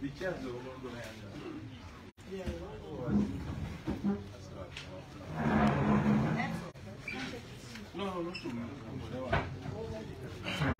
The chairs are all going to hand out. No, no, not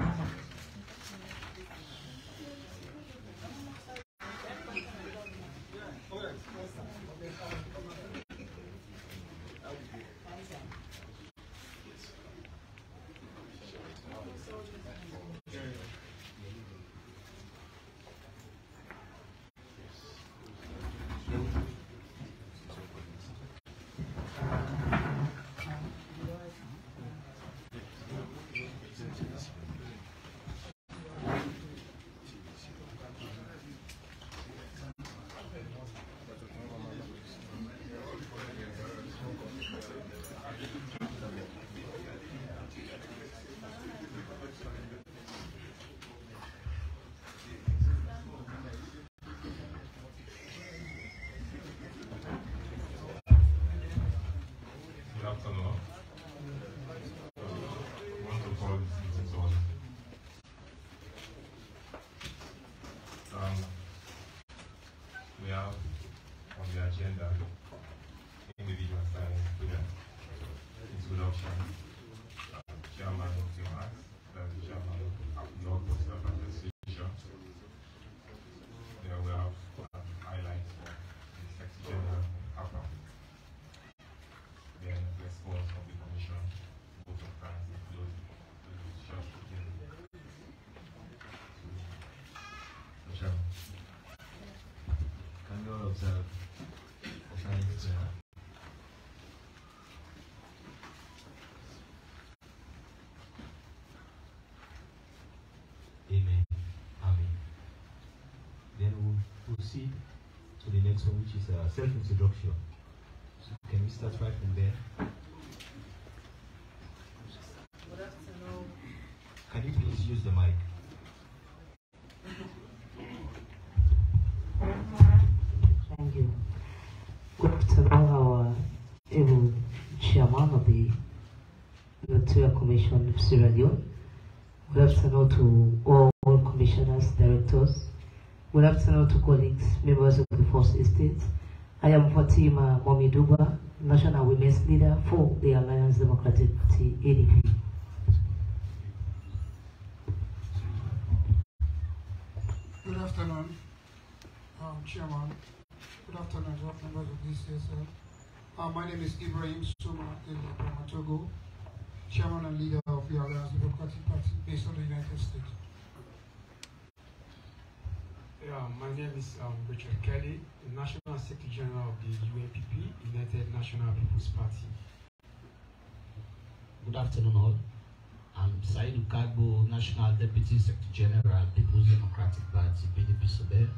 next one, which is uh, self-introduction. So can we start right from there? Can you please use the mic? Thank you. Good afternoon, our able chairman of the Electoral Commission of Sierra Leone. Good afternoon to all commissioners, directors. Good afternoon to colleagues, members of First Estate. I am Fatima Momi Duba, National Women's Leader for the Alliance Democratic Party, ADP. Good afternoon, um, Chairman. Good afternoon, members of this CSL. Uh, my name is Ibrahim Suma Togo, Chairman and leader of the Alliance Democratic Party based on the United States. Yeah, my name is um, Richard Kelly, the National Secretary General of the UNPP, United National People's Party. Good afternoon, all. I'm Said Ukagbo, National Deputy Secretary General, People's Democratic Party, PDP Sorbeh,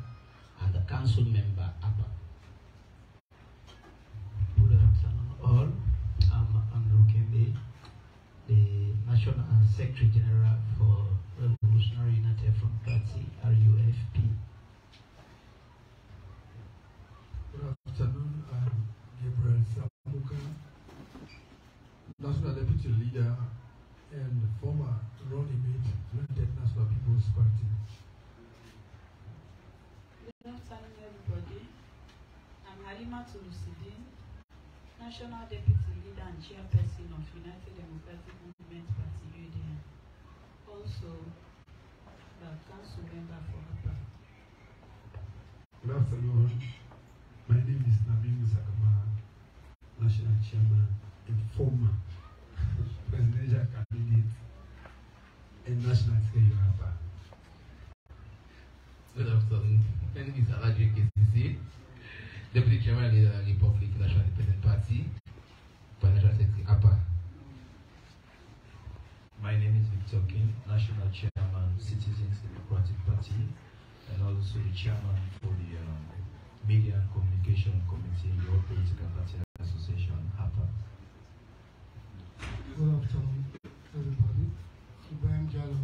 and the Council Member, APPA. Good afternoon, all. I'm Andrew Kembe, the National Secretary General for National Deputy Leader and Chairperson of United Democratic Movement Party, UDM. Also, the Council Member for APA. Good afternoon, My name is Victor King, National Chairman, Citizens Democratic Party, and also the Chairman for the um, Media and Communication Committee, the All Political Party Association, APPA. Good afternoon, everybody. Ibrahim Jallo,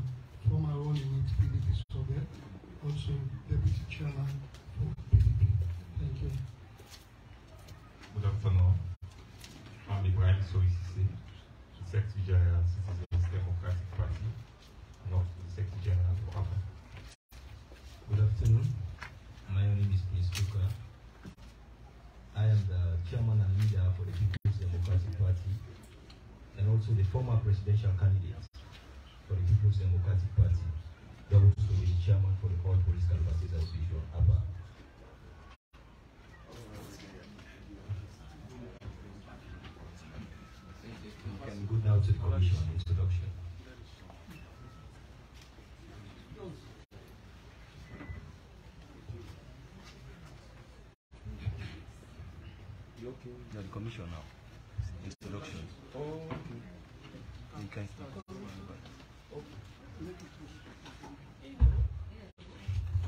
former running mate, PDP Sorbeh, also Deputy Chairman for PDP. Thank you. Good afternoon. I'm Ibrahim Soisisi, Secretary General, Citizens Democratic Party, and also the Secretary General of APPA. Good afternoon. also the former presidential candidate for the People's Democratic Party, chairman for the Parties Association, APPA. Can go now to the commission introduction. You okay? The commission now. Introduction. Oh, okay. You can start.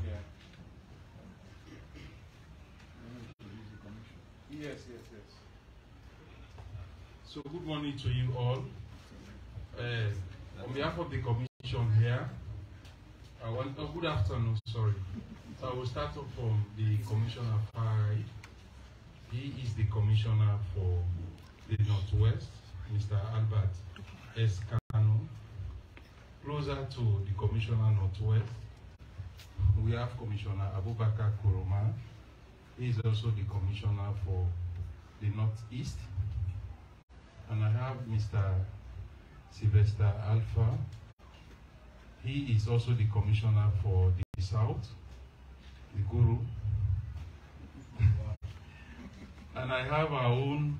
Yeah. Yes, yes, yes. So good morning to you all. Uh, on behalf of the commission here, I want, oh, good afternoon, sorry. So I will start off from the commissioner far. He is the commissioner for the Northwest, Mr. Albert S. Closer to the commissioner Northwest, we have Commissioner Abubakar Koroma. He is also the commissioner for the Northeast. And I have Mr. Sylvester Alpha. He is also the commissioner for the South, the Guru. and I have our own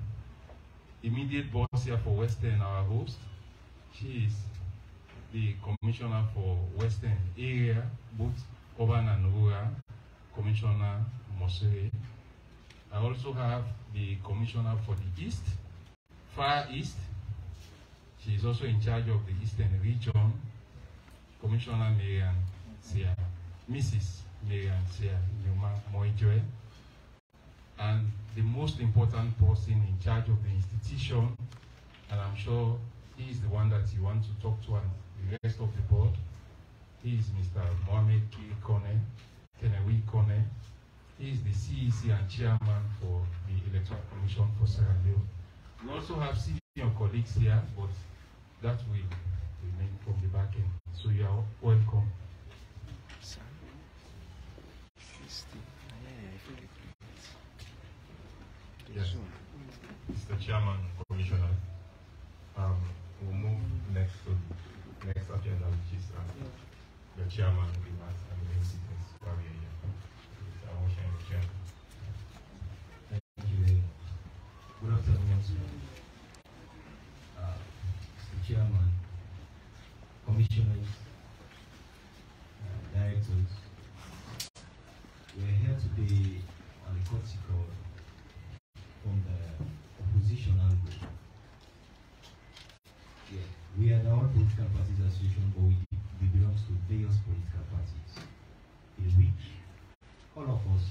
immediate boss here for Western, our host. She is the commissioner for Western area, both urban and rural, Commissioner Mosere. I also have the commissioner for the East, Far East. She is also in charge of the Eastern region, Commissioner Marian Sia, Mrs. Marian Sia Moijwe. And the most important person in charge of the institution, and I'm sure he is the one that you want to talk to and the rest of the board. He is Mr. Mohamed. Konneh, Kenewui Konneh. He is the CEC and chairman for the Electoral Commission for Sierra Leone. We also have senior colleagues here, but that will remain from the back end. So you are welcome. Yes. Mr. Chairman, Commissioner, um, we'll move next to the next agenda, which is um, the chairman of the mass and the incidents barrier here. With our Thank you very much. Good afternoon Mr. Chairman, Commissioners, uh, Directors, we're here today on a call from the opposition angle. We are the all political parties association, but we, we belong to various political parties, in which all of us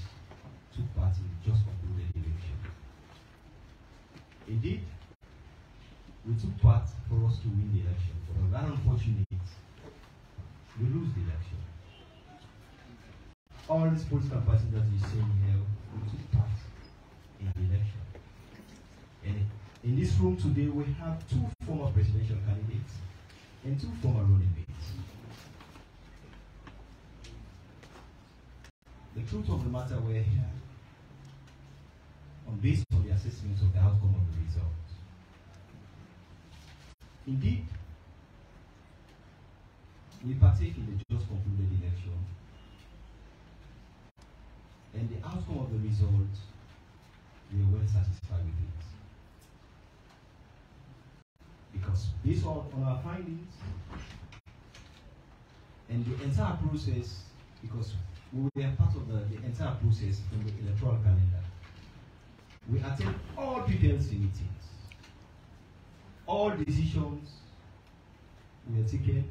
took part in just concluded election. Indeed, we took part for us to win the election, but on unfortunate, we lose the election. All these political parties that you see here, we took part in the election. And in this room today, we have two former presidential candidates and two former running mates. The truth of the matter, we're here on based on the assessment of the outcome of the results. Indeed, we partake in the just concluded election, and the outcome of the result, we are well satisfied with it. Because based on, on our findings and the entire process, because we were part of the, the entire process from the electoral calendar, we attend all PPLC meetings. All decisions were taken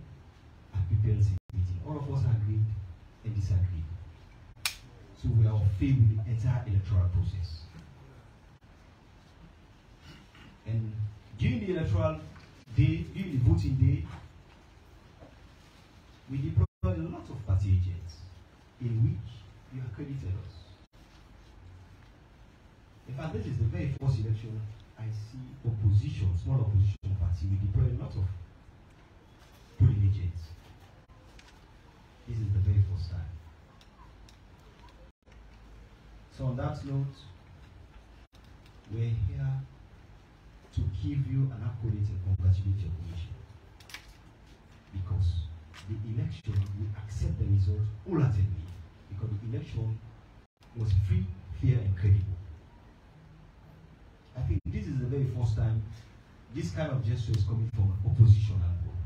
at PPLC meeting. All of us agreed and disagreed. So we are favor with the entire electoral process. And during the electoral day, during the voting day, we deployed a lot of party agents in which you accredited us. In fact, this is the very first election I see opposition, small opposition party, we deploy a lot of polling agents. This is the very first time. So on that note, we're here to give you an accolade and congratulate your commission. Because the election, we accept the result wholeheartedly. Because the election was free, fair, and credible. I think this is the very first time this kind of gesture is coming from an opposition angle.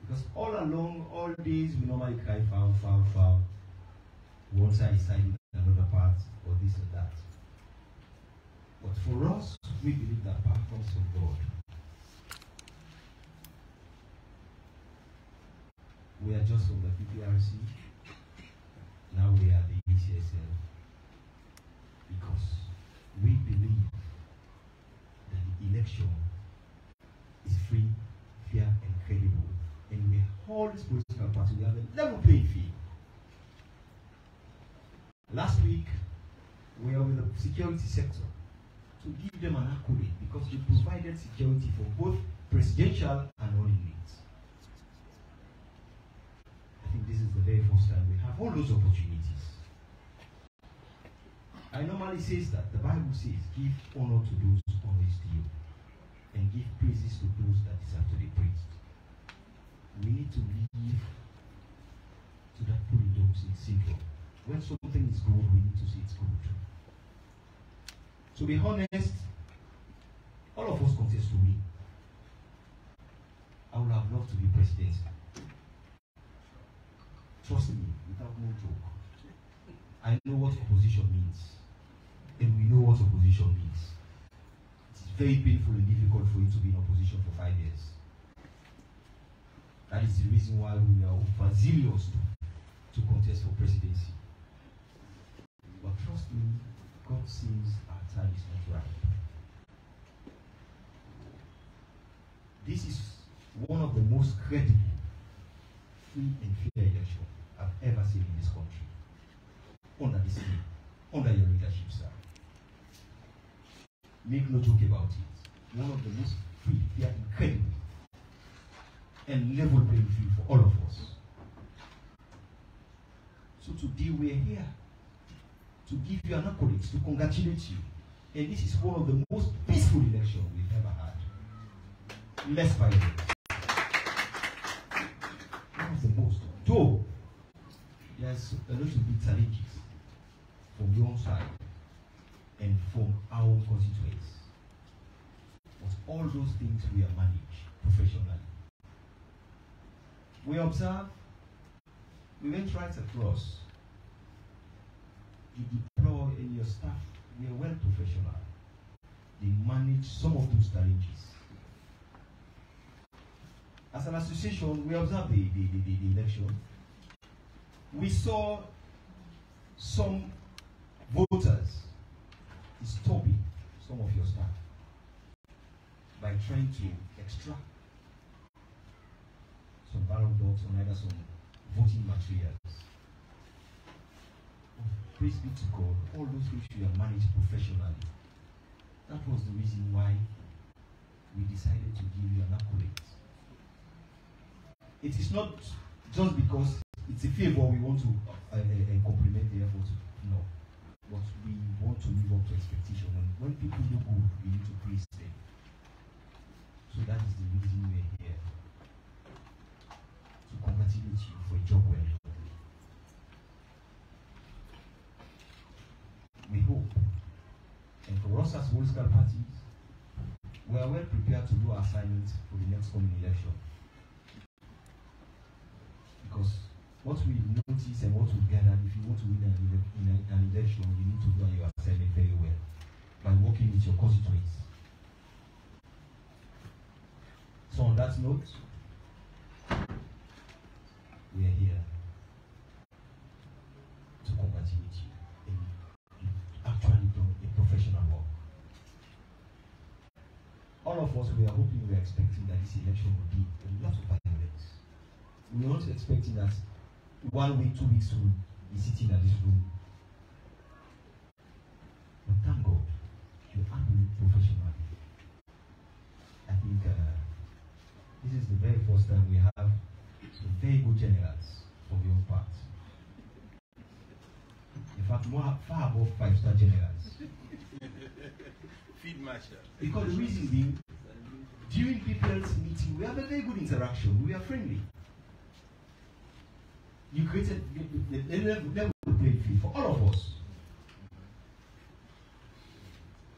Because all along, all days, we normally cry foul, foul, foul. One side is another part, or this or that. But for us, we believe that power comes from God. We are just from the PPRC. Now we are the ECSL. Because we believe that the election is free, fair, and credible. And we all these political parties, we have a level playing field. Last week, we were with the security sector to give them an accolade because they provided security for both presidential and running mates. I first time we have all those opportunities. I normally say that the Bible says, give honor to those honor is due, and give praises to those that deserve to be praised. We need to live to that Pulidomsi syndrome. When something is good, we need to say it's good. To be honest, all of us contest to win. I would have loved to be president. Trust me, without no joke. I know what opposition means. And we know what opposition means. It is very painful and difficult for you to be in opposition for five years. That is the reason why we are overzealous to, to contest for presidency. But trust me, God sees our time is not right. This is one of the most credible, free and fair election I've ever seen in this country. Under this under your leadership, sir. Make no joke about it. One of the most free, fair, incredible, and level playing field for all of us. So today we're here to give you an accolade, to congratulate you. And this is one of the most peaceful elections we've ever had. Less violent. One of the most. Though, there's a lot of challenges from your side and from our constituents. But all those things we are managed professionally. We observe, we went right across you deploy and your staff, we are well professional. They manage some of those challenges. As an association, we observe the, the, the, the election. We saw some voters stopping some of your staff by trying to extract some ballot box or either some voting materials praise be to God, all those things we have managed professionally. That was the reason why we decided to give you an accolade. It is not just because it's a favor we want to uh, uh, uh, compliment the effort. No. But we want to live up to expectation. And when people do good, we need to praise them. So that is the reason we're here. To congratulate you for a job well done. we hope. And for us as political parties, we are well prepared to do assignments for the next coming election. Because what we notice and what we gather, if you want to win an, an election, you need to do your assignment very well by working with your constituents. So on that note, we are here to congratulate you. And you actually done a professional work. All of us, we are hoping, we are expecting that this election will be a lot of violence. We are not expecting that one week, two weeks to be sitting at this room. But thank God, you handle it professionally. I think uh, this is the very first time we have some very good generals from your part. In fact, more far above five-star generals. Feed marshal. Because the reason being, during people's meeting, we have a very good interaction. We are friendly. You created the, the, the level, for all of us.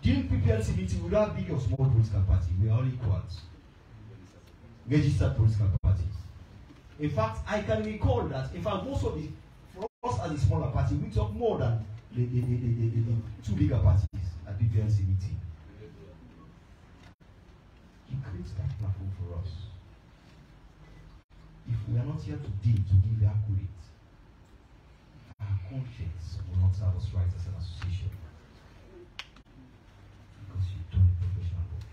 During PPLC meeting, we don't have big or small political party. We are all equals. Registered political parties. In fact, I can recall that, in fact, most of the, for us as a smaller party, we talk more than the, the, the, the, the, the two bigger parties at PPLC meeting. He creates that platform for us. If we are not here today to give accurate, our conscience will not serve us right as an association. Because you've done a professional work.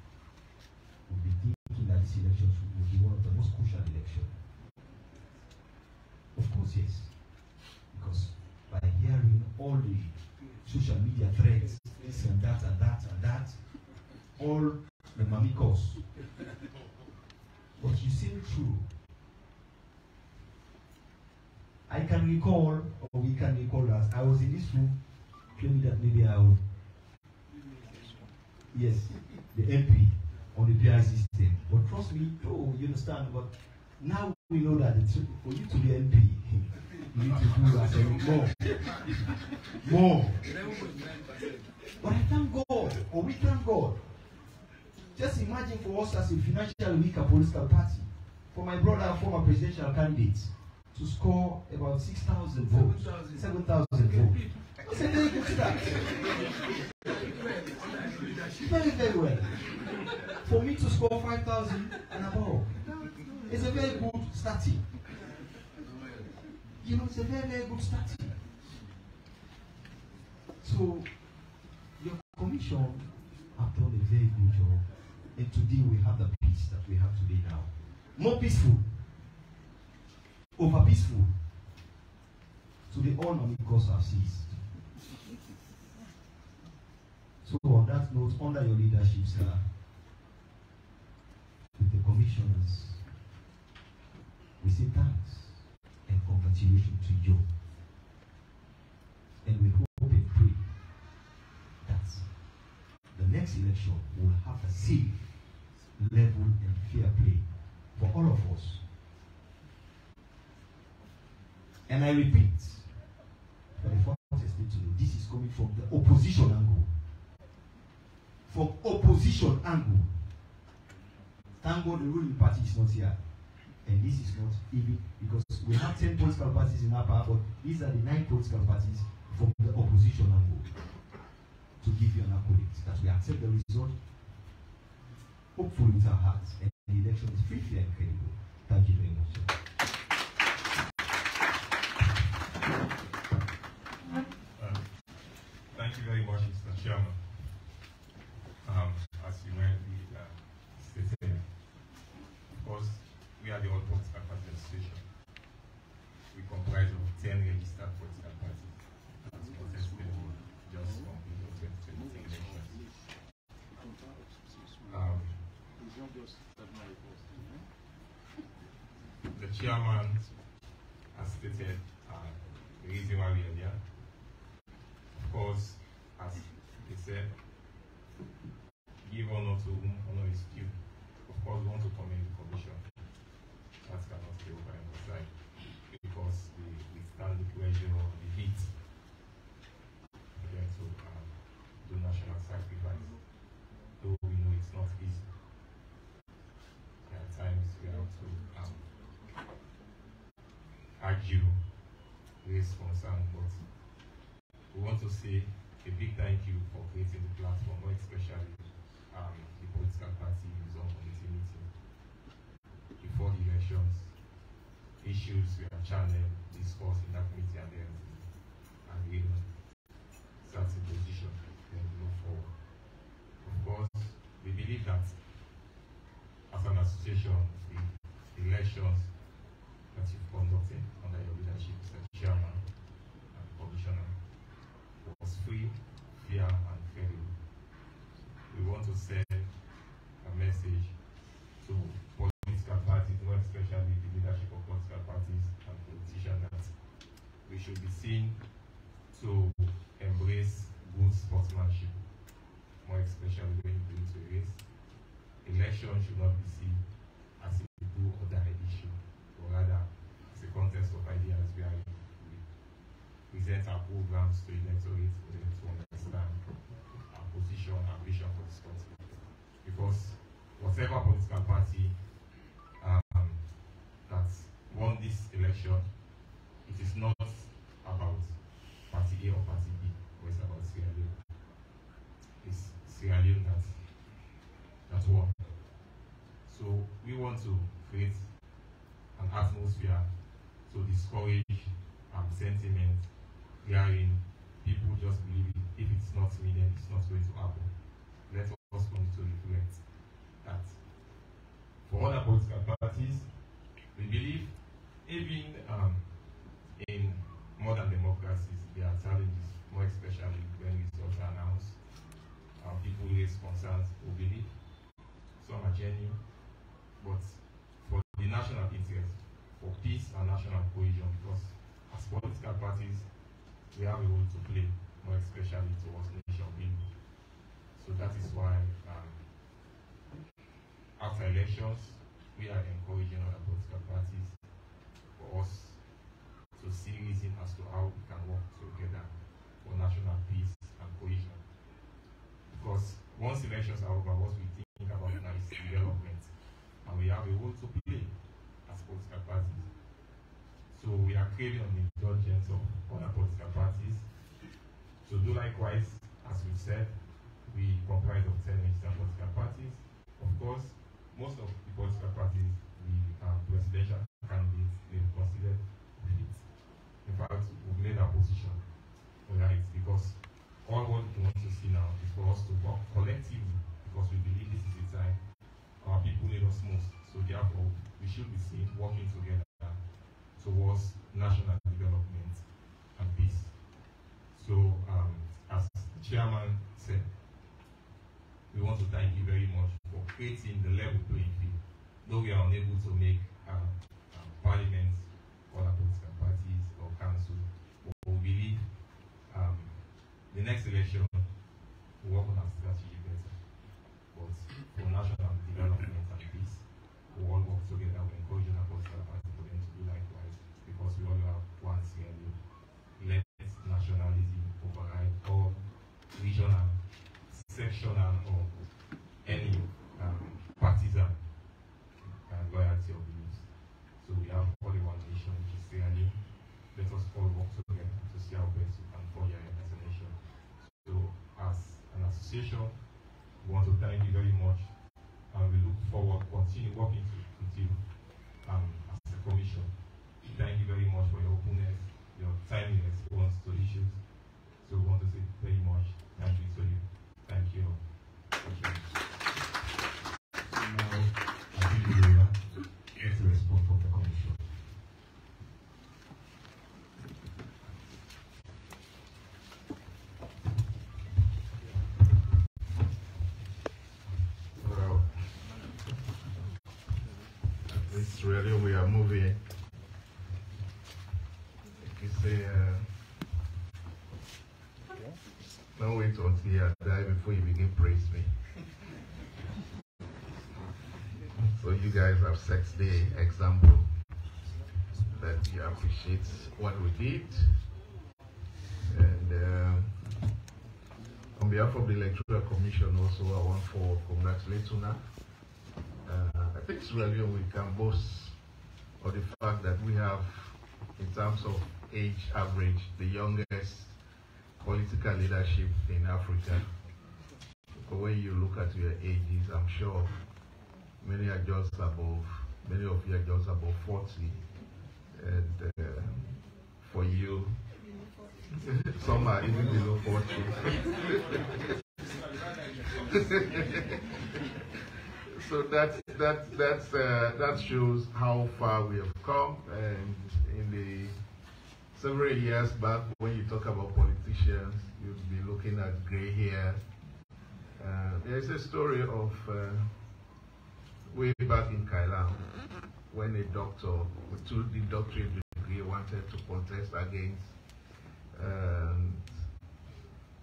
We'll be thinking that this election will be one of the most crucial elections. Of course, yes. Because by hearing all the social media threats, this and that and that and that, all the mamikos. But you seem true. I can recall, or we can recall that I was in this room claiming that maybe I would, yes, the MP on the PI system. But trust me, oh, you understand, but now we know that it's, for you to be MP, you need to do as more. More. But I thank God, or we thank God. Just imagine for us as a financially weaker political party, for my brother, former presidential candidate, to score about 6,000 votes, 7,000 votes. That's a very good start. Very, very well. For me to score 5,000 and above, it's a very good starting. You know, it's a very, very good starting. So, your commission have done a very good job. And today we have the peace that we have today now. More peaceful. Over peaceful. So the all non-cause have ceased. So on that note, under your leadership, sir, with the commissioners, we say thanks and congratulations to you. And we hope and pray that the next election will have a safe, level, and fair play for all of us. And I repeat, for the first estate to know, this is coming from the opposition angle. From opposition angle. Thank God the ruling party is not here. And this is not even because we have 10 political parties in APPA, but these are the nine political parties from the opposition angle. To give you an accolade that we accept the result, hopefully with our hearts, and the election is free, fair, and credible. Thank you very much. Sir. Uh, thank you very much, Mr. Chairman. Um, as you rightly uh, stated, of course, we are the All Political Party Association. We comprise of 10 registered political parties that contested just completed 2023 elections. Um, the chairman has stated uh, the reason why we are here. Of course, as he said, give honor to whom honor is due. Of course, we want to commend the commission. That cannot be overemphasized because we withstand the pressure of the heat again to um, do national sacrifice. Though we know it's not easy. There are times we have to um, argue, raise concern, but we want to say a big thank you for creating the platform, more especially um, the political party on committee meeting. Before the elections, issues were channeled, discussed in that committee and then and we start in position then move forward. Of course, we believe that as an association, the elections under your leadership, Mr. Chairman and Commissioner, was free, fair, and credible. We want to send a message to political parties, more especially the leadership of political parties and politicians, that we should be seen to embrace good sportsmanship. more especially when go into a race. Election should not be seen as a do or die issue, but rather as a contest of ideas where we present to electorate to understand our position, our vision for this country. Because whatever political party um, that won this election, it is not about party A or party B, but it's about Sierra Leone. It's Sierra Leone that, that won. So we want to create an atmosphere to discourage um, sentiment, wherein people just believe it. If it's not me, then it's not going to happen. Let us continue to reflect that. For other political parties, we believe even um, in modern democracies, there are challenges, more especially when results are announced. Uh, people raise concerns or believe. Some are genuine, but for the national interest, for peace and national cohesion, because as political parties, we have a role to play, more especially towards nation building. So that is why um, after elections, we are encouraging other political parties for us to see reason as to how we can work together for national peace and cohesion. Because once elections are over, what we think about now is development, and we have a role to play as political parties. So we are craving on the indulgence of other political parties to do likewise, as we said, we comprise of 10 registered political parties. Of course, most of the political parties, the presidential candidates, they consider fit. In fact, we've made our position right because all what we want to see now is for us to work collectively because we believe this is the time our people need us most. So therefore, we should be seen working together towards national development and peace. So, um, as the chairman said, we want to thank you very much for creating the level playing field. Though we are unable to make uh, uh, parliament, other political parties or council, but we believe um, the next election will work on our strategy better. But for national development and peace, we all work together. We encourage our political parties for them to do likewise because we all have one CLU. Let nationalism override all regional, sectional, or any um, partisan uh, loyalty or beliefs. So we have only one nation, which is Sierra Leone. Let us all work together to see how best we forge ahead as a nation. So as an association, we want to thank you very much and we look forward to continue working to, with you um, as a commission. Thank you very much for your openness, your timely response to issues. So we want to say very much thank you to you. Thank you. Thank you. Now, I think we will get a response from the commission. Well, this really we are moving. You say, uh, don't wait until you die before you begin praise me. So you guys have set the example that you appreciate what we did. And uh, on behalf of the Electoral Commission also, I want to congratulate Una. It's really we can boast of the fact that we have, in terms of age average, the youngest political leadership in Africa. When you look at your ages, I'm sure many are just above, many of you are just above 40. And uh, for you, some are even below 40. so that that that's uh, that shows how far we have come and in the several years back when you talk about politicians you'd be looking at gray hair uh, there's a story of uh, way back in Kailahun when a doctor with two the doctorate degree wanted to contest against um,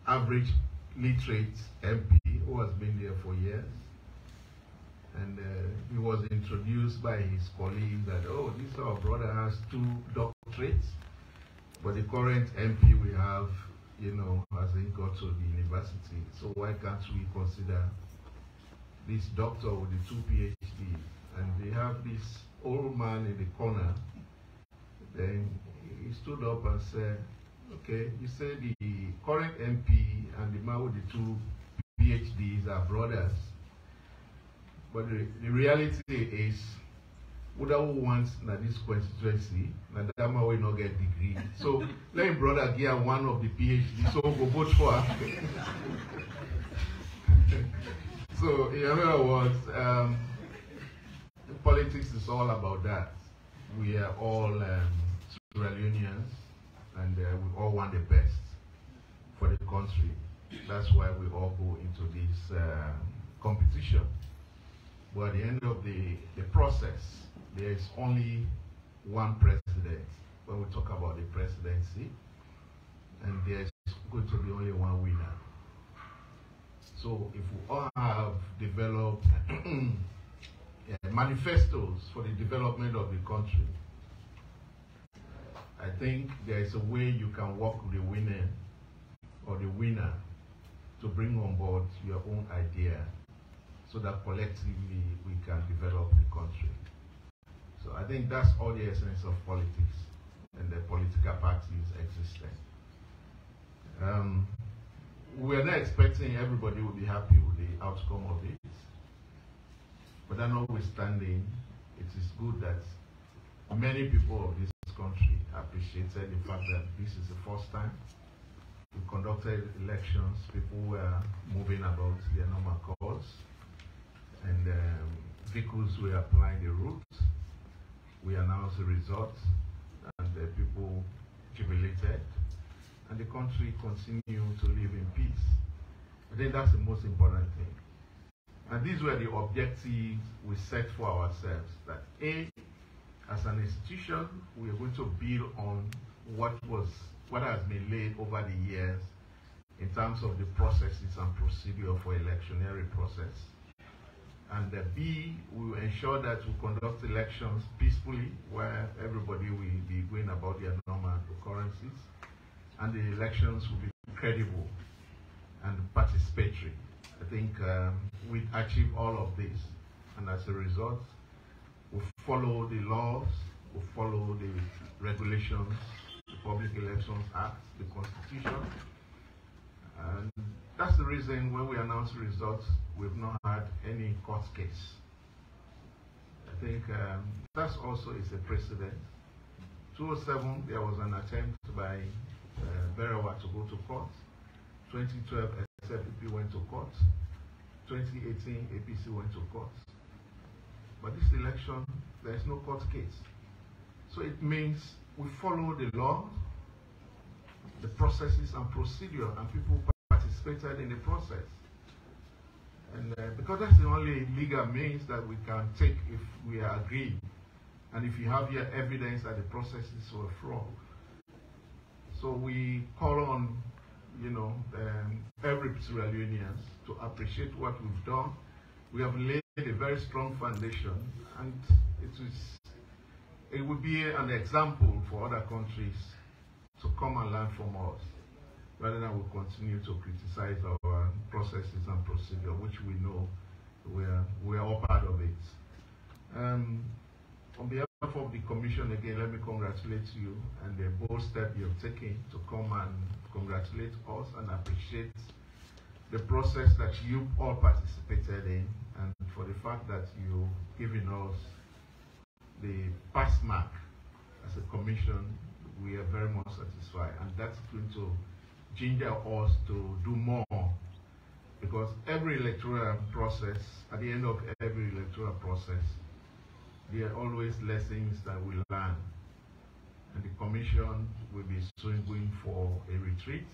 average literate MP who has been there for years. And uh, he was introduced by his colleague that, oh, this our brother has two doctorates, but the current MP we have, you know, hasn't got to the university. So why can't we consider this doctor with the two PhDs? And they have this old man in the corner. Then he stood up and said, okay, you say the current MP and the man with the two PhDs are brothers. But the, the reality is, who wants na this constituency, na man will not get degree. So let him brother get one of the PhD, so go vote for her. so in other words, um, politics is all about that. We are all um, Sierra Leoneans, and uh, we all want the best for the country. That's why we all go into this uh, competition. But at the end of the, the process, there is only one president when we talk about the presidency, and there's going to be only one winner. So if we all have developed manifestos for the development of the country, I think there is a way you can work with the winner or the winner to bring on board your own idea so that collectively we can develop the country. So I think that's all the essence of politics and the political parties existing. Um, we're not expecting everybody will be happy with the outcome of it. But that notwithstanding, it is good that many people of this country appreciated the fact that this is the first time we conducted elections. People were moving about their normal course, and um, vehicles were applying the routes. We announced the results, and the people jubilated, and the country continued to live in peace. I think that's the most important thing. And these were the objectives we set for ourselves. That A, as an institution, we are going to build on what was what has been laid over the years in terms of the processes and procedure for electionary process. And uh, B, we will ensure that we conduct elections peacefully, where everybody will be going about their normal occurrences, and the elections will be credible and participatory. I think um, we achieve all of this, and as a result, we follow the laws, we follow the regulations, the Public Elections Act, the Constitution. And that's the reason when we announce results, we've not had any court case. I think um, that's also is a precedent. 2007, there was an attempt by uh, to go to court. 2012, SFP went to court. 2018, APC went to court. But this election, there is no court case. So it means we follow the law, the processes and procedure, and people participated in the process. And uh, because that's the only legal means that we can take if we are agreed. And if you have your evidence that the processes were fraud. So we call on, you know, um, every Sierra Leoneans to appreciate what we've done. We have laid a very strong foundation, and it is it would be an example for other countries to come and learn from us, rather than we continue to criticize our processes and procedure, which we know we're we're all part of it. Um, on behalf of the Commission, again, let me congratulate you and the bold step you've taken to come and congratulate us and appreciate the process that you all participated in and for the fact that you've given us the pass mark as a commission, we are very much satisfied. And that's going to ginger us to do more. Because every electoral process, at the end of every electoral process, there are always lessons that we learn. And the commission will be soon going for a retreat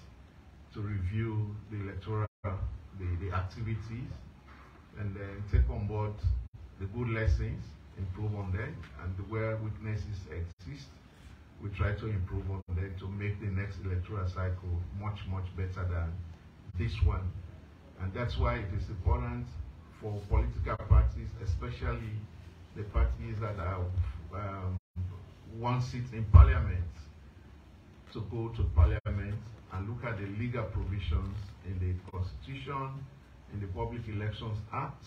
to review the electoral, the, the activities, and then take on board the good lessons, improve on them, and where weaknesses exist, we try to improve on them to make the next electoral cycle much, much better than this one. And that's why it is important for political parties, especially the parties that have um, one seat in parliament, to go to parliament and look at the legal provisions in the constitution, in the Public Elections Act,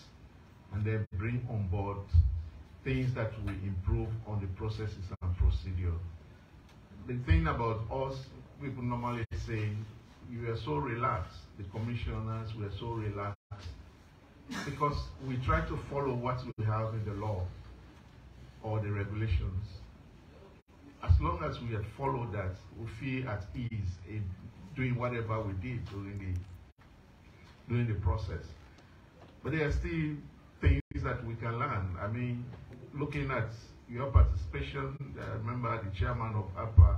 and then bring on board things that will improve on the processes and procedure. The thing about us, people normally say, you are so relaxed, the commissioners were so relaxed, because we try to follow what we have in the law or the regulations. As long as we had followed that, we feel at ease in doing whatever we did during the during the process. But there are still things that we can learn. I mean, looking at your participation, I remember the chairman of APPA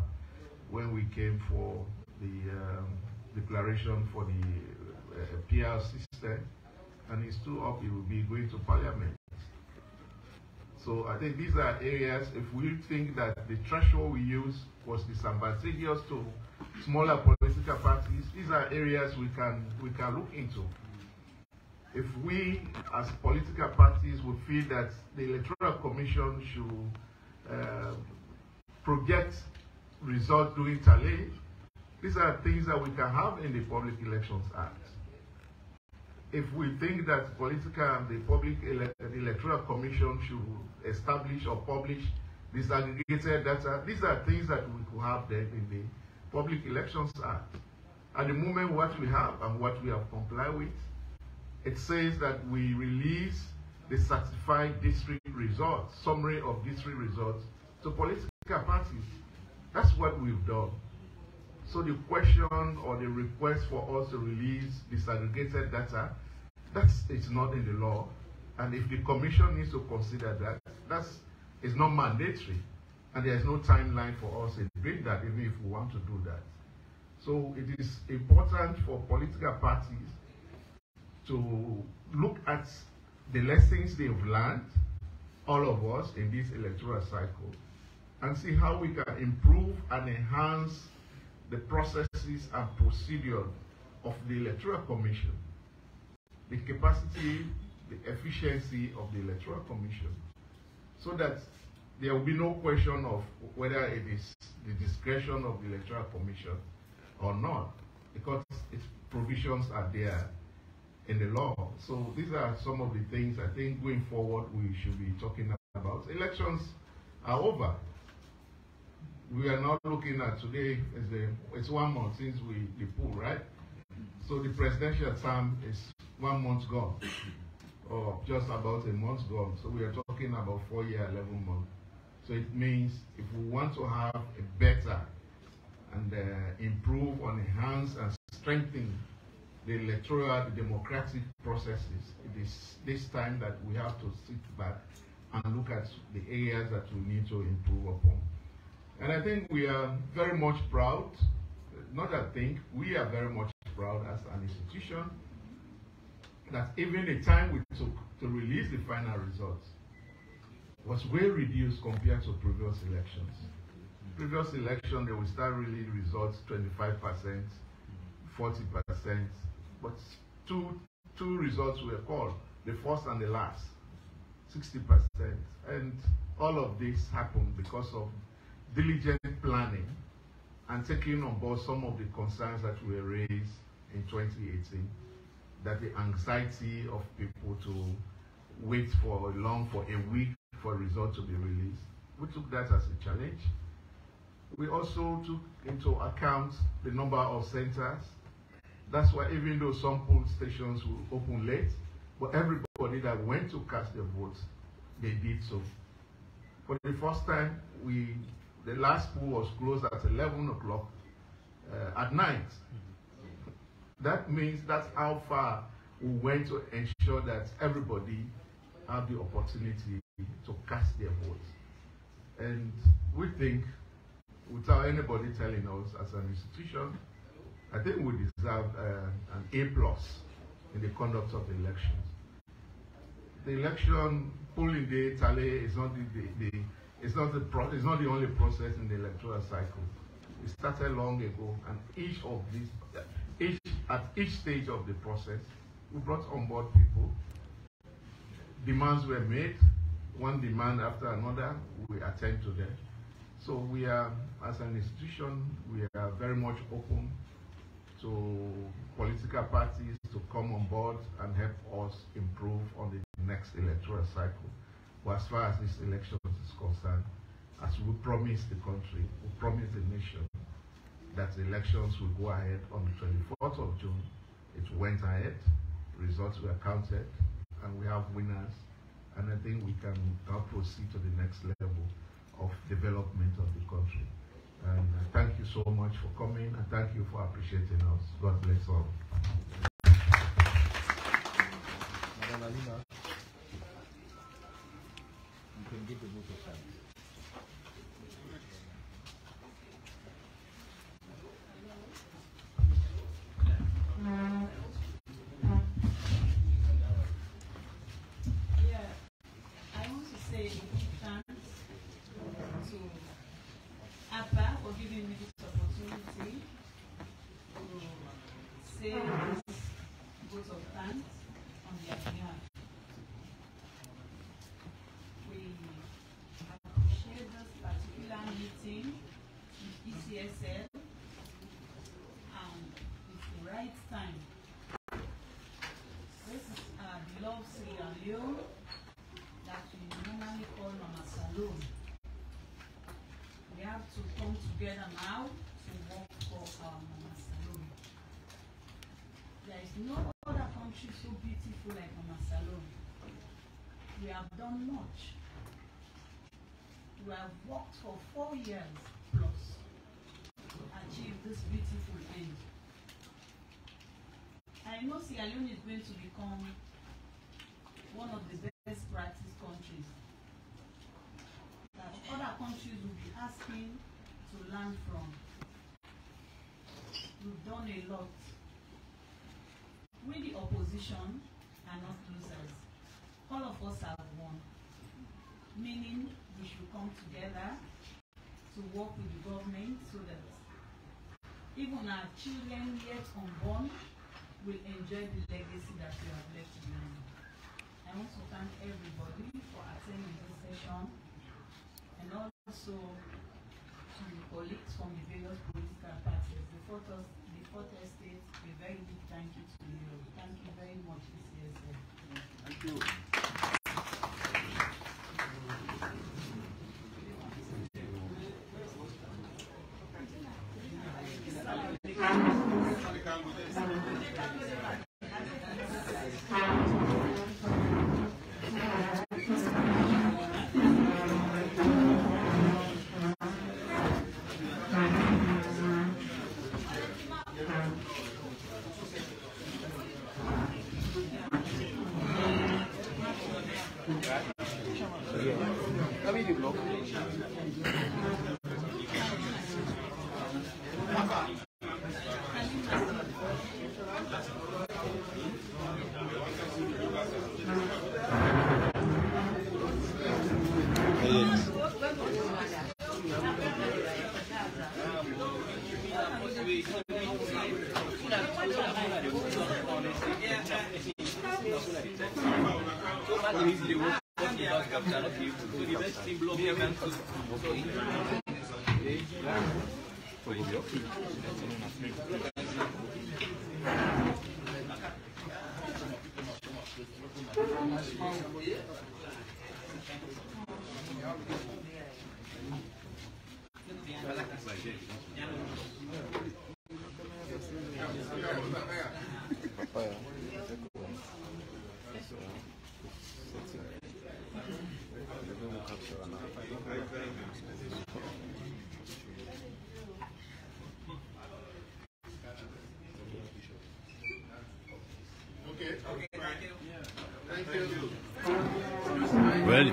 when we came for the um, declaration for the uh, PR system, and he stood up, he will be going to parliament. So I think these are areas, if we think that the threshold we use was disadvantageous to smaller political parties, these are areas we can, we can look into. If we, as political parties, would feel that the Electoral Commission should uh, project results during tally, these are things that we can have in the Public Elections Act. If we think that political, the Public ele the Electoral Commission should establish or publish disaggregated data, these are things that we could have then in the Public Elections Act. At the moment, what we have and what we have complied with, it says that we release the certified district results, summary of district results, to political parties. That's what we've done. So the question or the request for us to release disaggregated data, that's it's not in the law. And if the commission needs to consider that, that's it's not mandatory. And there's no timeline for us to doing that, even if we want to do that. So it is important for political parties to look at the lessons they've learned, all of us in this electoral cycle, and see how we can improve and enhance the processes and procedure of the Electoral Commission, the capacity, the efficiency of the Electoral Commission, so that there will be no question of whether it is the discretion of the Electoral Commission or not, because its provisions are there in the law. So these are some of the things I think going forward we should be talking about. Elections are over. We are not looking at today as a, it's one month since we the pool, right? So the presidential term is one month gone, or just about a month gone. So we are talking about four year, 11 months. So it means if we want to have a better and uh, improve enhance and strengthen the electoral, the democratic processes, it is this time that we have to sit back and look at the areas that we need to improve upon. And I think we are very much proud, not I think, we are very much proud as an institution that even the time we took to release the final results was way reduced compared to previous elections. Previous election, they will start releasing results 25%, 40%, but two, two results were called, the first and the last, 60%. And all of this happened because of diligent planning and taking on board some of the concerns that were raised in 2018, that the anxiety of people to wait for long, for a week for a result to be released. We took that as a challenge. We also took into account the number of centers. That's why even though some poll stations will open late, but everybody that went to cast their votes, they did so. For the first time, we the last pool was closed at 11 o'clock uh, at night. That means that's how far we went to ensure that everybody have the opportunity to cast their votes. And we think, without anybody telling us as an institution, I think we deserve uh, an A plus in the conduct of the elections. The election polling day tally is not the, the, the it's not the pro- it's not the only process in the electoral cycle. It started long ago, and each of these, each at each stage of the process, we brought on board people. Demands were made, one demand after another, we attend to them. So we are, as an institution, we are very much open to political parties to come on board and help us improve on the next electoral cycle. But as far as this election is concerned, as we promised the country, we promised the nation that the elections will go ahead on the 24th of June. It went ahead, results were counted, and we have winners. And I think we can now proceed to the next level of development of the country. And thank you so much for coming, and thank you for appreciating us. God bless all. Madam you can give the vote of thanks. Yeah, I want to say a big thanks to APPA for giving me this opportunity to say this vote of thanks on their behalf. We appreciate this particular meeting with ECSL and it's the right time this is our beloved Sierra Leone that we normally call Mama Salone. We have to come together now to work for um, our Mama. There is no other country so beautiful like Mama. We have done much. We have worked for four years plus to achieve this beautiful end. I know Sierra Leone is going to become one of the best practice countries that other countries will be asking to learn from. We've done a lot. We, the opposition, are not losers. All of us have won, meaning we should come together to work with the government so that even our children yet unborn will enjoy the legacy that we have left behind. I want to thank everybody for attending this session and also colleagues from the various political parties. The fourth, the fourth estate, a very big thank you to you. Thank you very much, ECSL. Thank you.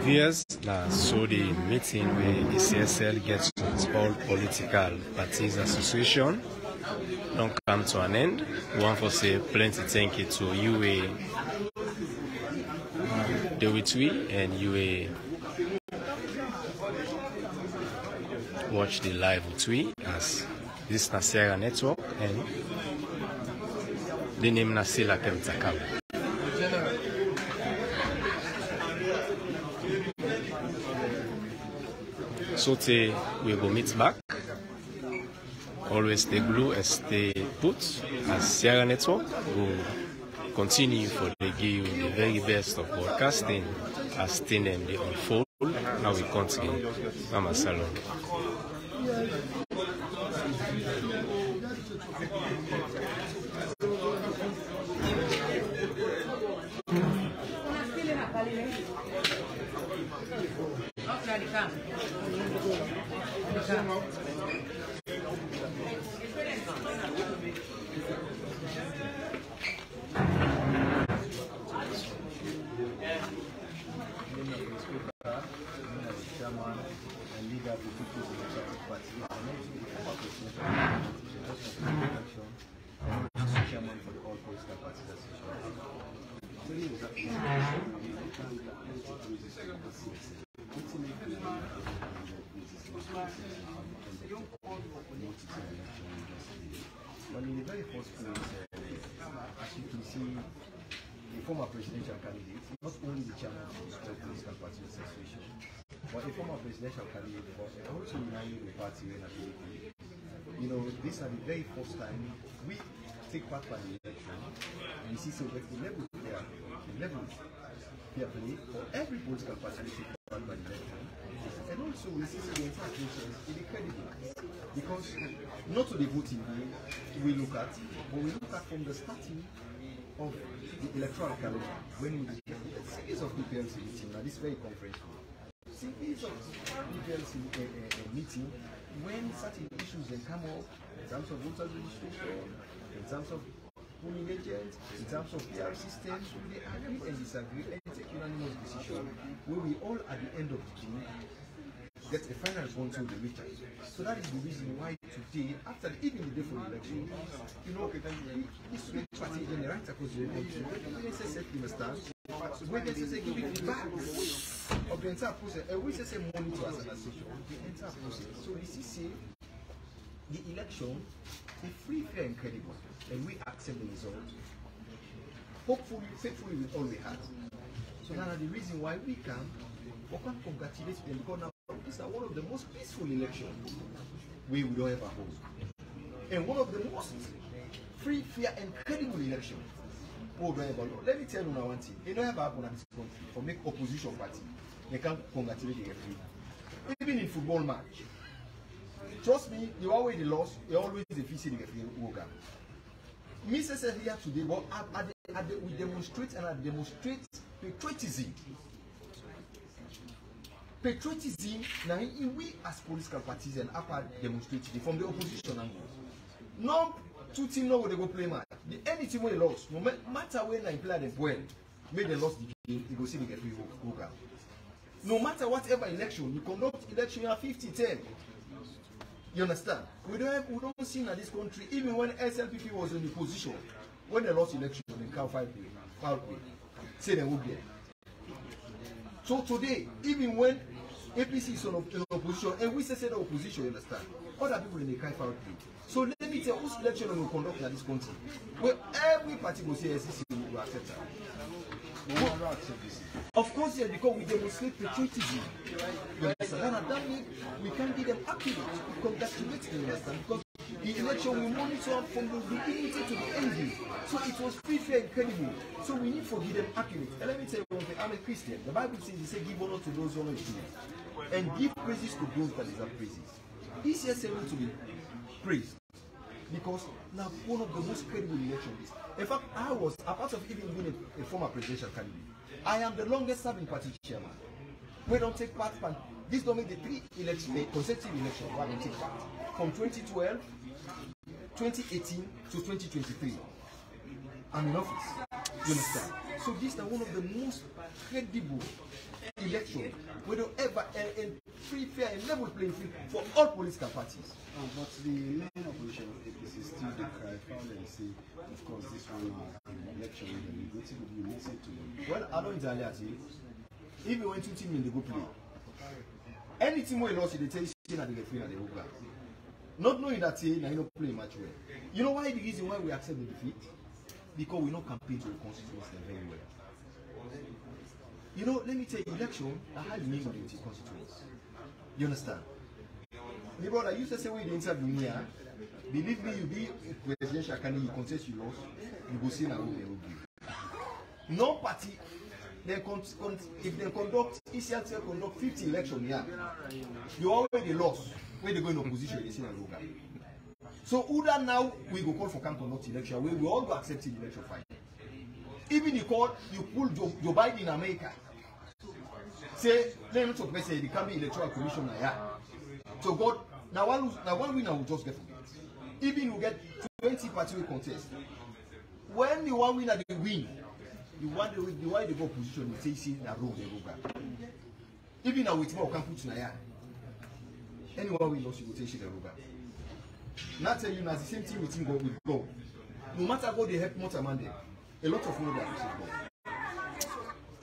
Na so the meeting where the CSL gets all political parties association don't come to an end. We want to say plenty thank you to UA Dewitwi and UA watch the live we as this Nasera network and the name Nasila Kemtakawa. Sote we go meet back. Always stay blue and stay put as Sierra Network will continue for the give the very best of broadcasting as things they unfold. Now we continue. Mama Salon. Thank you. Leader of the People's Democratic Party, and also the former president of the election, and also chairman for the All Political Parties Association. Today is actually Well, in the very first place, uh, as you can see, the former presidential candidate, not only the chairman of the Political Parties Association, but a former presidential candidate for also the party at PDP. You know, this is the very first time we take part in the election. You see, so that the level there, the level fair play for every political party to take part in the election. And also, we see the entire process is incredible. Because not to the voting we look at, but we look at from the starting of the electoral calendar when we a series of PPLC meeting, now this very conference series of PPLC uh, uh, meeting when certain issues come up in terms of voter registration, in terms of polling agents, in terms of PR systems, we agree and disagree. And take unanimous decision. Where we all at the end of the day get a final response to the written. So that is the reason why today, after even the day for the election, you know, the, student party in the right across the country, the SSF understand, when the SSF give it back of the entire process, and we say monitor as an association, the entire process. So the CCA, the election, is free, fair, and credible, and we accept the result. Hopefully, faithfully with all we had. So now the reason why we can, we can congratulate them because now these are one of the most peaceful elections we will ever hold. And one of the most free, fair, and credible elections we will ever hold. Let me tell you now one thing. It don't ever happen at this country for make opposition party. They can't congratulate the referee. Even in football match. Trust me, the one way they lost, they always defeat the referee say say here today, but at, at the, at the, we demonstrate and I demonstrate patriotism patriotism na we as political parties and apa demonstrate it from the opposition angle. No two team no go dey go play match. The any team wey lost no matter when na play dem well make dem lost the game e go still dey get free out no matter whatever election you conduct election you are fifty ten. You understand? We don we don see na this country even when slpp was in the position when dem lost election dem count five play foul play say dem go there. So today even when apc is in opposition and we say say the opposition you understand other people dey carry foul play so let me tell you whose election we go conduct na this country well every party go say we go accept am. Of course, yes, because we demonstrate patriotism. You understand? And that means we can give them accurate, congratulate them, you understand? Because the election we monitor from the beginning to the ending. So it was free, fair, credible. So we need to give them accurate. And let me tell you one thing, I'm a Christian. The Bible says, it says, give honor to those who honor due. And give praises to those that deserve praises. This year seven to be praised. Because now one of the most credible elections. In fact, I was, apart of even being a, a former presidential candidate, I am the longest serving party chairman. We don't take part, this don't make the three election, consecutive elections where don't take part. From 2012, 2018 to 2023. I'm in office. You understand? So this is one of the most credible elections we don't ever and, and free, fair, and level playing field for all political parties. Um, but the main opposition APC still cry foul and say, of course, this one is an election go be your message to? Well, I don't entirely agree. Even when two teams in the go play, any team wey lost, they tell you say na the referee na the go back. Not knowing that say na he no play match well. You know why the reason why we accept the defeat? Because we no campaign to the constituency very well. You know, let me tell you, election, na how you name the constituency. You understand? Me brother, you say say we the interview me, ah. Believe me, you be presidential candidate, you contest you lost, you go see na who they will give. No party, they con con if they conduct, ECLTL conduct 50 election here, you already lost. When they go in opposition, they say na local. So either now we go call for camp conduct election, we will all go accept the election fine. Even you call, you pull Joe, Joe Biden in America. Say, let me talk about say the can be electoral commissioner, yeah. So God, now one now one winner will just get forget. Even you get 20 party contest. When the one winner they win, the one the one they go position, they say see na road they go back. Even now with more can put na yeah. Anyone we lost, you will take shit the road back. Now tell you now the same thing with him go with God. No matter how they help Mota Mande, a lot of people appreciate God.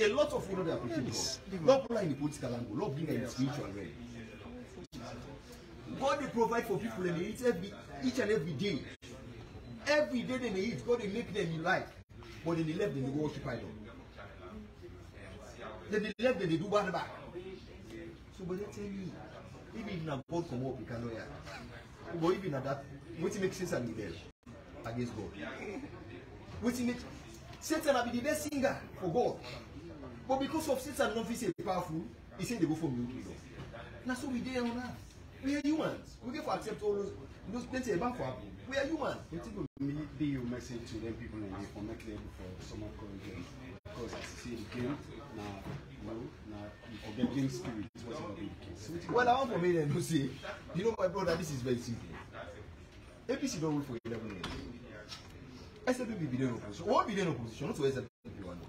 A lot of people they appreciate God. Not only in the political angle, not being in the spiritual realm. God they provide for people and they eat every each and every day. Every day they eat, God they make them in life. But then they left them they go worship idol. Then they left them they do bad back. So but they tell me, even if na God come up, you cannot hear. But even at that, wetin make Satan be there against God? Wetin make Satan be the best singer for God? But because of Satan no fit powerful, he say they go for kingdom. Na so we dey on earth. We are humans. We get for accept all those those plenty about for happen. We are human. Wetin go me- be your message to them people in for make them for summer corridor? Because as you say the game na no na you forget game spirit is what will be the case. Well, I want for me then to say, you know, my brother, this is very simple. APC don't rule for 11 years. SLP be there in opposition. What be there in opposition? Not to SLP one.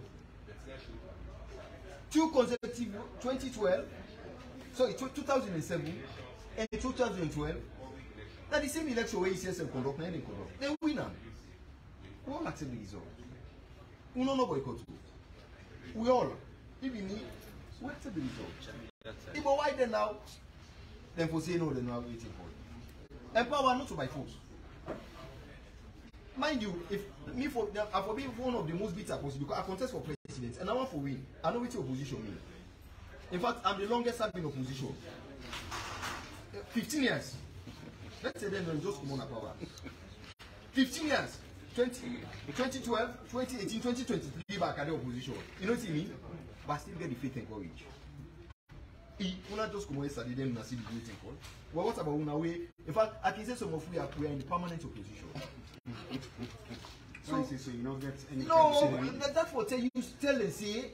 Two consecutive 2012, sorry, tw- 2007 and 2012. Now the same election where ECSL conduct, now they conduct. They win am. We all accept the result. We no no boycott. We all, even me, we accept the result. If why then now? Then for say no, then now waiting for. Empower not to by force. Mind you, if me for I for be one of the most bitter person because I contest for president and I want for win. I know which opposition mean. In fact, I'm the longest serving opposition. 15 years. Let's say then just come on power. 15 years. 20, 2012, 2018, 2023 back at the opposition. You know what I mean? But still get the faith and courage. He una just come yesterday, then una see the great call. Well, what about una way? In fact, I can say some of we are we are in the permanent opposition. So, so, so you don't get any No, that, what tell you tell and say.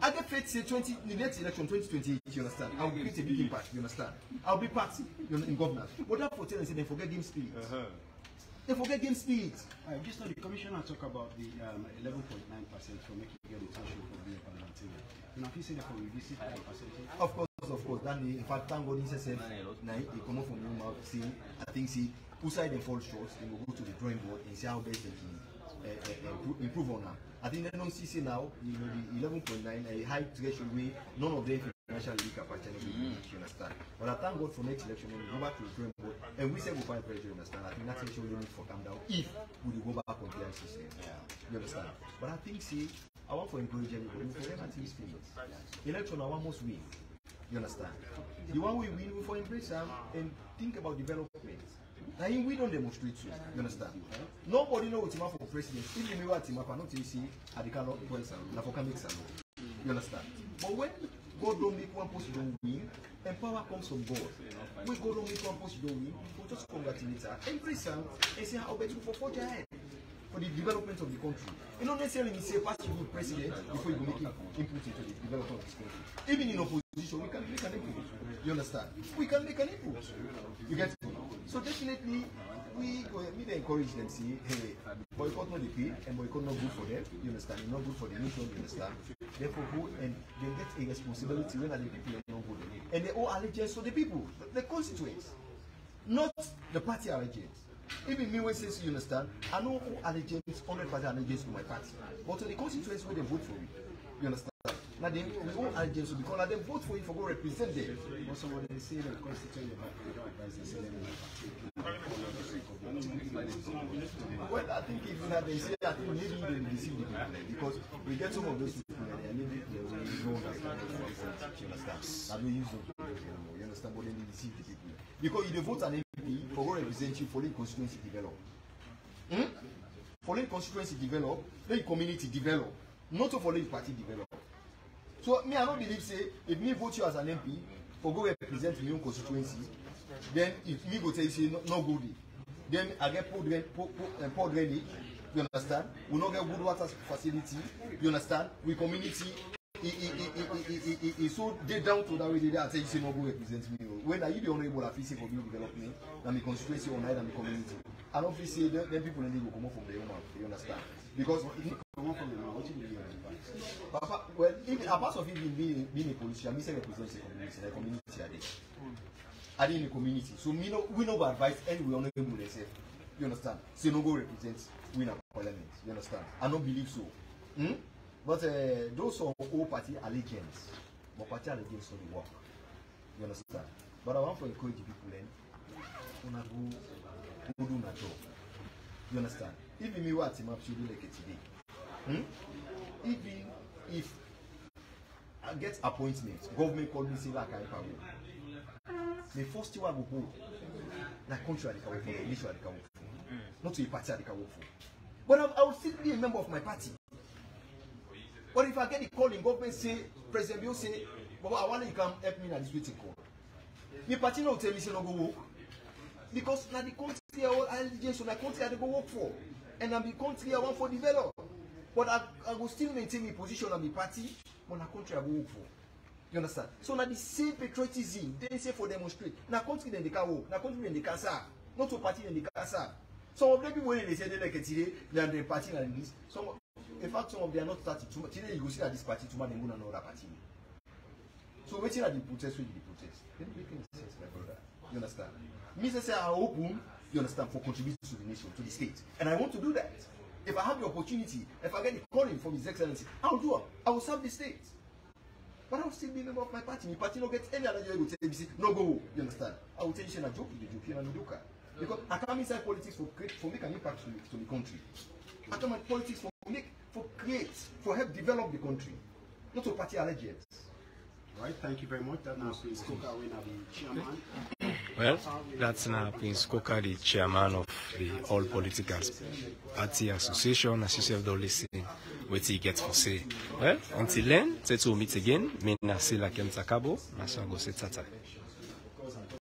I get faith say 20 the next election 2028, you understand? I'll create a big impact, you understand? I'll be part you in governance. But that for tell and say they forget game spirit. Uh-huh. They forget game spirit. Uh, just now the commissioner talk about the um, 11.9% for making get the township for being parliamentarian. You know, if you say that for reduce it by percentage. Of course, of course. That in fact, thank God, he said, now he come up from your mouth, see, I think, see, who side they fall short, they will go to the drawing board and see how best they can uh, uh, uh, improve on that. I think they don't see, see now, you know, the 11.9, a high threshold way, none of them financially capacity, mm. you understand. But I thank God for next election, when we go back to the drawing board, and we say we find pressure, you understand. I think that's actually limit for calm down if we go back on the system. Yeah. You understand? But I think, see, I want to encourage everybody, for them at least feelings. Election, I want most win. You understand? The one we win, we for embrace them and think about development. Now, we don't demonstrate too. You understand? Nobody know what for president. If you know what not you see, at the cannot point salon, na for can make. You understand? But when God don't make one post, you don't win, and power comes from God. When God don't make one post, you don't win, we just congratulate her, embrace her, and say how better for forge ahead for the development of the country. You don't necessarily say pass you good president before you go make input into the development of this country. Even in opposition, we can make an input. You understand? We can make an input. You get it? So definitely, we go me they encourage them say, hey, boycott not the pay and boycott not good for them. You understand? It's not good for the nation. You understand? Therefore, go and they get a responsibility when the people are not good, and they owe allegiance to the people, the constituents, not the party allegiance. Even me when says you understand, I know who allegiance, hundred percent allegiance to my party. But to the constituents where they vote for me, you understand? Now they we own allegiance to because they vote for you for go represent them. But somebody they say the constituent they don't advise they them Well, I think if have they say, think maybe they will deceive the people because we get some of those people that they are maybe they will know that you understand. I don't use anymore. You understand, but then they deceive the people. Because if they vote an MP for go represent you, for the constituency develop. Hmm? For the constituency develop, then the community develop. Not for the party develop. So me, I don't believe say if me vote you as an MP for go represent my own constituency, then if me go tell you say no, no good, then I get poor, drain, poor, poor, uh, poor drainage. You understand? We not get good water facility. You understand? We community. It, it, it, it, it, it, it, so they down to that way they say you say no go represent me. When are you the honorable I feel say for me development, and my constituency on and my community. I don't feel say them people in go come out from the human. You understand? Because out from the what you well, apart of even being, being a politician, me say represent the community, the community there. Are they in the community? So me no, we no go advise anyway honorable themselves. You understand? Say no go represent win a parliament. You understand? I don't believe so. Hmm? But uh, those are all party allegiance. But party allegiance no dey work. You understand? But I want to encourage the people then. Una go go do. You understand? Me what team up should do like it today. Hmm? Even if I get appointment, government call me say like I power. The first thing I go go, na country I dey work for, na nation I dey work for, not to a party I dey work for. But I, I will still be a member of my party. But if I get the call in government say, President Bill say, Baba, I want you come help me na this waiting call. My party no tell me say no go work. Because na the country all allegiance to na country I dey go work for. And na the country I want for develop. But I, I go still maintain my position and my party, but na country I go work for. You understand? So na the same patriotism they say for demonstrate. Na country dem dey can work, na country dem dey can serve, not to party dem dey can serve. Some of them people dey say they like today, they are the party and this. Some, in fact, some of them are not starting. Today you go see that this party, tomorrow they go another party. So wetin are the protest you dey protest? They don't make any sense, my brother. You understand? Me say I open, you understand, for contributing to the nation, to the state, and I want to do that. If I have the opportunity, if I get the calling from His Excellency, I will do it. I will serve the state. But I will still be a member of my party. My party no get any other. Go tell say no go. You understand? I will tell you na joke you dey joke here na joke. Because I come inside politics for create for make an impact to the, to the country. I come in politics for make for create for help develop the country, not to party allegiance. Right, thank you very much. That now Prince Coca the chairman. Well, that's now Prince Koka, the chairman of the All Political Party Association, as you said, don't listen what he gets for say. Well, until then, say to meet again, me na say like Takabo,